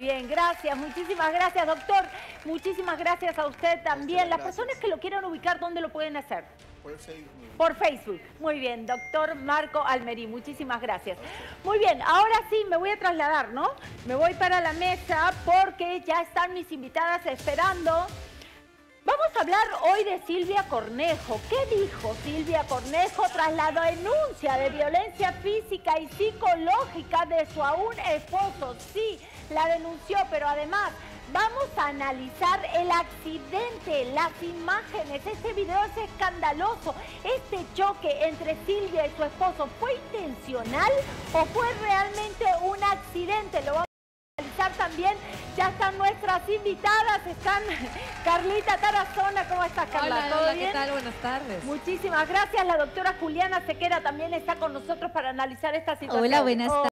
Bien, gracias, muchísimas gracias, doctor. Muchísimas gracias a usted también. Las personas que lo quieran ubicar, ¿dónde lo pueden hacer? Por Facebook. Por Facebook. Muy bien, doctor Marco Almerí, muchísimas gracias. Muy bien, ahora sí me voy a trasladar, ¿no? Me voy para la mesa porque ya están mis invitadas esperando. Vamos a hablar hoy de Silvia Cornejo. ¿Qué dijo Silvia Cornejo tras la denuncia de violencia física y psicológica de su aún esposo? Sí, la denunció, pero además vamos a analizar el accidente, las imágenes. Este video es escandaloso. Este choque entre Silvia y su esposo, ¿fue intencional o fue realmente un accidente? Lo vamos a analizar también. Ya están nuestras invitadas, están Carlita Tarazona, ¿cómo estás Carla? Hola, ¿Todo hola, bien? ¿qué tal? Buenas tardes. Muchísimas gracias. La doctora Juliana Sequera también está con nosotros para analizar esta situación. Hola, buenas Oh,